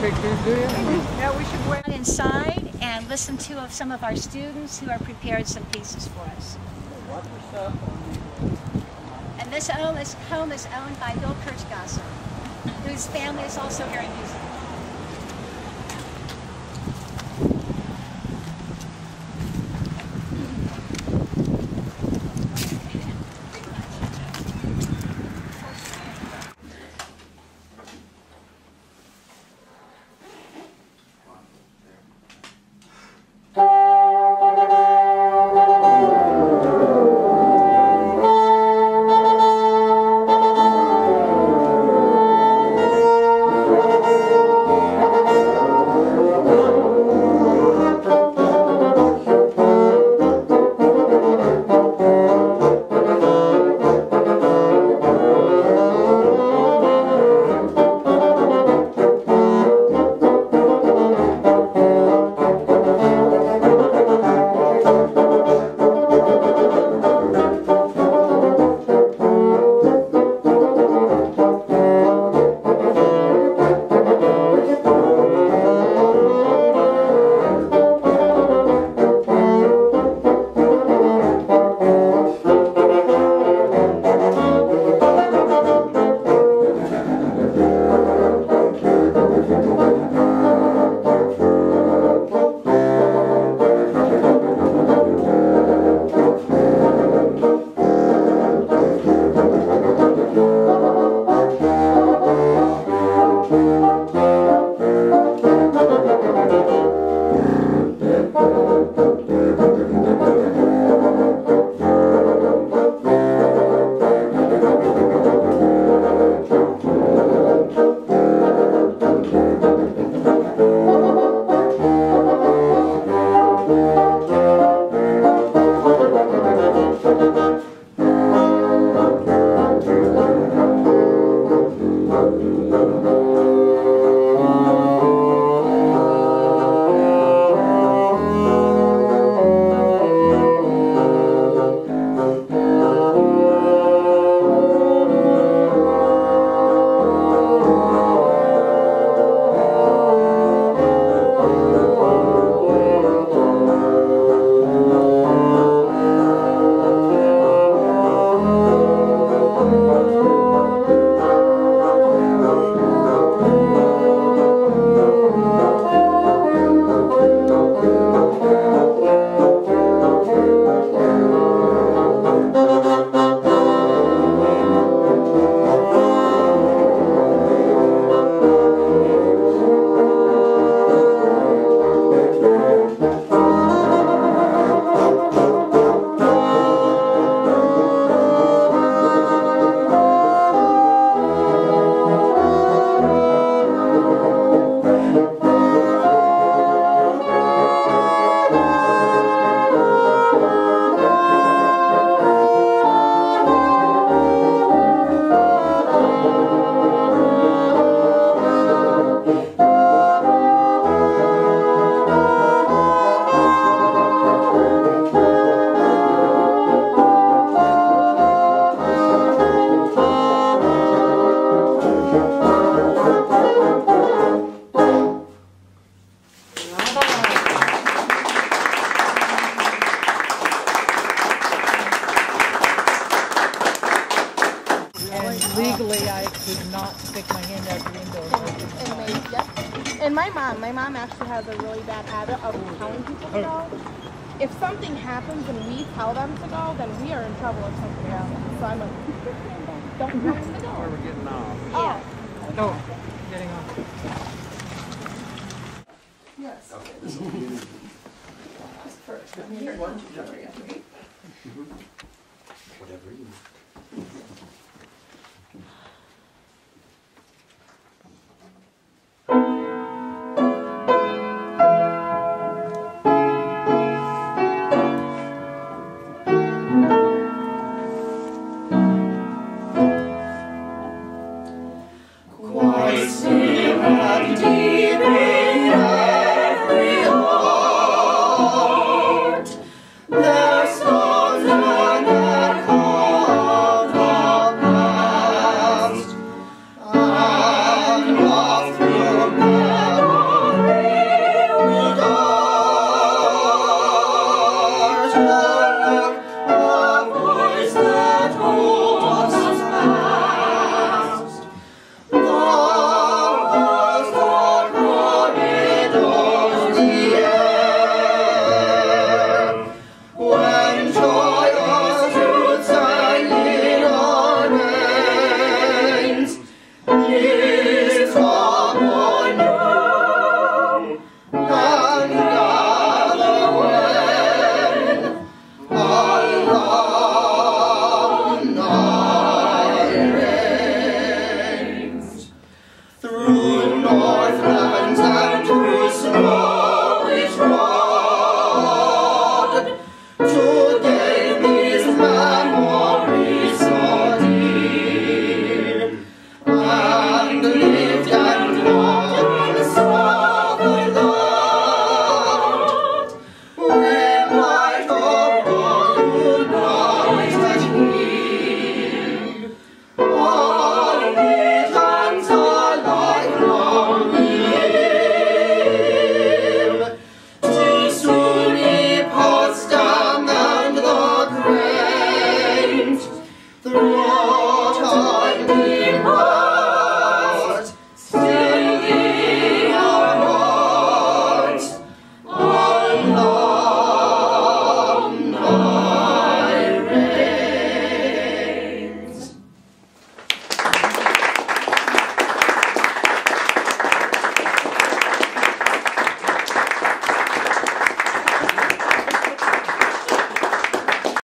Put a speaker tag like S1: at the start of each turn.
S1: pictures, do you? We should wait. Inside and listen to some of our students who are prepared some pieces for us. And this home is, home is owned by Bill Kirchgasser, whose family is also very musical.
S2: Música legally, I could not stick my hand out the window.
S3: And they, yep. And my mom, my mom actually has a really bad habit of telling people to go. Oh. If something happens and we tell them to go, then we are in trouble if something happens. So I'm like, keep your hand down. Don't tell them to go.
S4: Where we're getting off.
S3: Oh.
S2: No, getting off.
S3: Yes.
S4: Okay, this will be.
S3: First, I'm here. One, two, three.
S4: Whatever you.